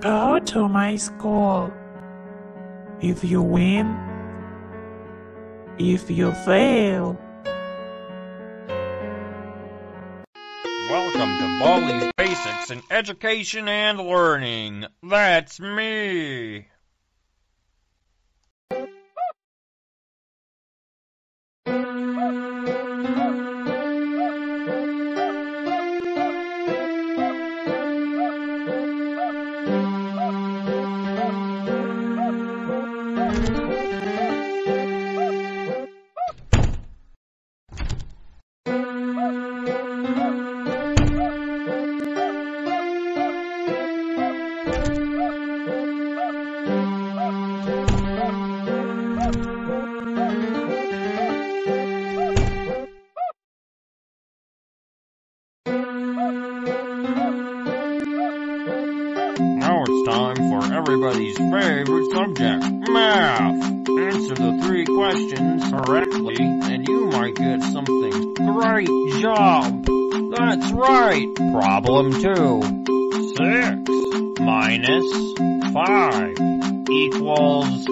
Go to my school. If you win, if you fail. Welcome to Baldi's Basics in Education and Learning. That's me. Time for everybody's favorite subject, math. Answer the three questions correctly and you might get something. Great job! That's right! Problem two. Six minus five equals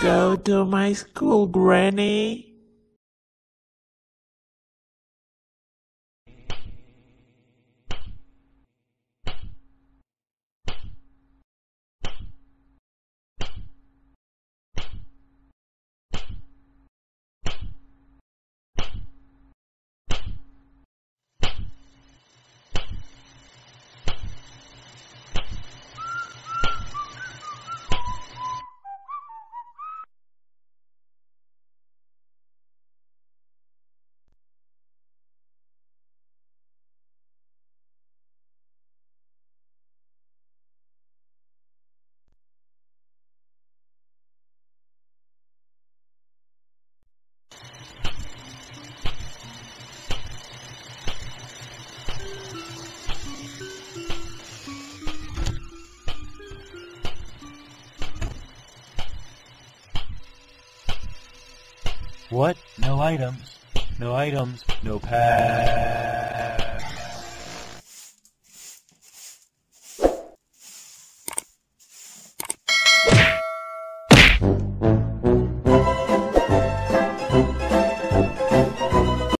go to my school, Granny. What? No items. No items. No pass.